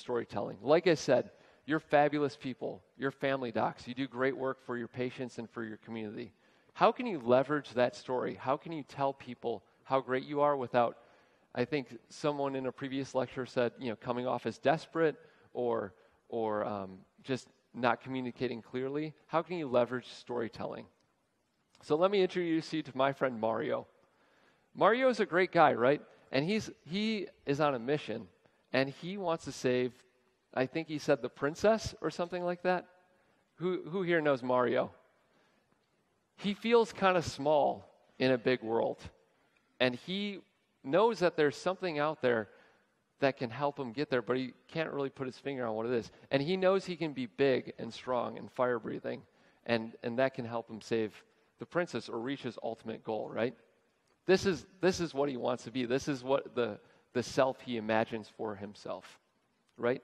storytelling. Like I said, you're fabulous people, you're family docs, you do great work for your patients and for your community. How can you leverage that story? How can you tell people how great you are without, I think someone in a previous lecture said, you know, coming off as desperate or, or um, just not communicating clearly? How can you leverage storytelling? So let me introduce you to my friend Mario. Mario is a great guy, right? And he's, he is on a mission, and he wants to save, I think he said the princess or something like that. Who, who here knows Mario? He feels kind of small in a big world, and he knows that there's something out there that can help him get there, but he can't really put his finger on what it is. And he knows he can be big and strong and fire breathing, and, and that can help him save the princess or reach his ultimate goal, right? This is, this is what he wants to be. This is what the, the self he imagines for himself, right?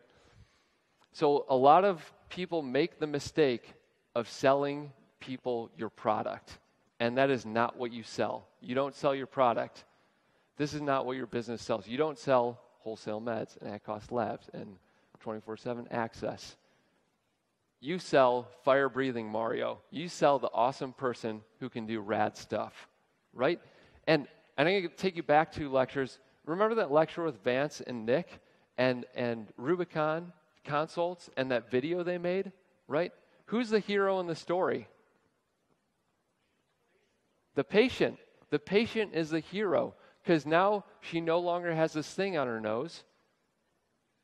So a lot of people make the mistake of selling people your product, and that is not what you sell. You don't sell your product. This is not what your business sells. You don't sell wholesale meds and at cost labs and 24 7 access. You sell fire breathing Mario. You sell the awesome person who can do rad stuff, right? And, and I'm going to take you back to lectures. Remember that lecture with Vance and Nick and, and Rubicon consults and that video they made, right? Who's the hero in the story? The patient. The patient is the hero because now she no longer has this thing on her nose.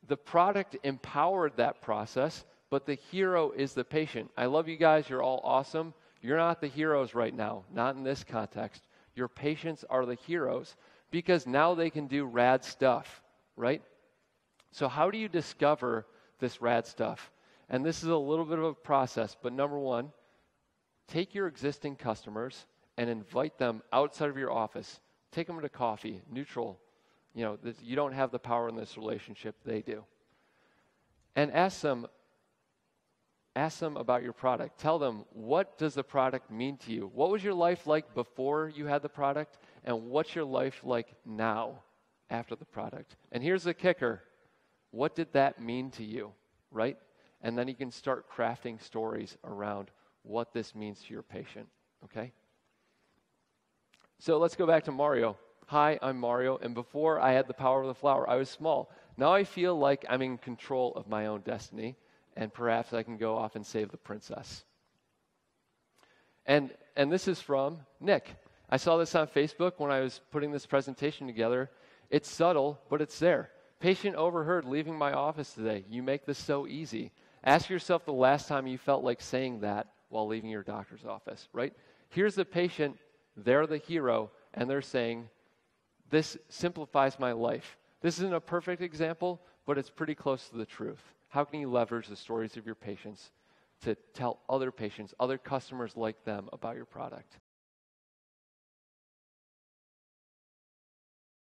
The product empowered that process, but the hero is the patient. I love you guys. You're all awesome. You're not the heroes right now, not in this context. Your patients are the heroes because now they can do rad stuff, right? So, how do you discover this rad stuff? And this is a little bit of a process, but number one, take your existing customers and invite them outside of your office Take them to coffee, neutral. You know, you don't have the power in this relationship, they do. And ask them, ask them about your product. Tell them, what does the product mean to you? What was your life like before you had the product? And what's your life like now after the product? And here's the kicker what did that mean to you, right? And then you can start crafting stories around what this means to your patient, okay? So let's go back to Mario. Hi, I'm Mario, and before I had the power of the flower, I was small. Now I feel like I'm in control of my own destiny, and perhaps I can go off and save the princess. And, and this is from Nick. I saw this on Facebook when I was putting this presentation together. It's subtle, but it's there. Patient overheard leaving my office today. You make this so easy. Ask yourself the last time you felt like saying that while leaving your doctor's office, right? Here's the patient they're the hero, and they're saying, This simplifies my life. This isn't a perfect example, but it's pretty close to the truth. How can you leverage the stories of your patients to tell other patients, other customers like them about your product?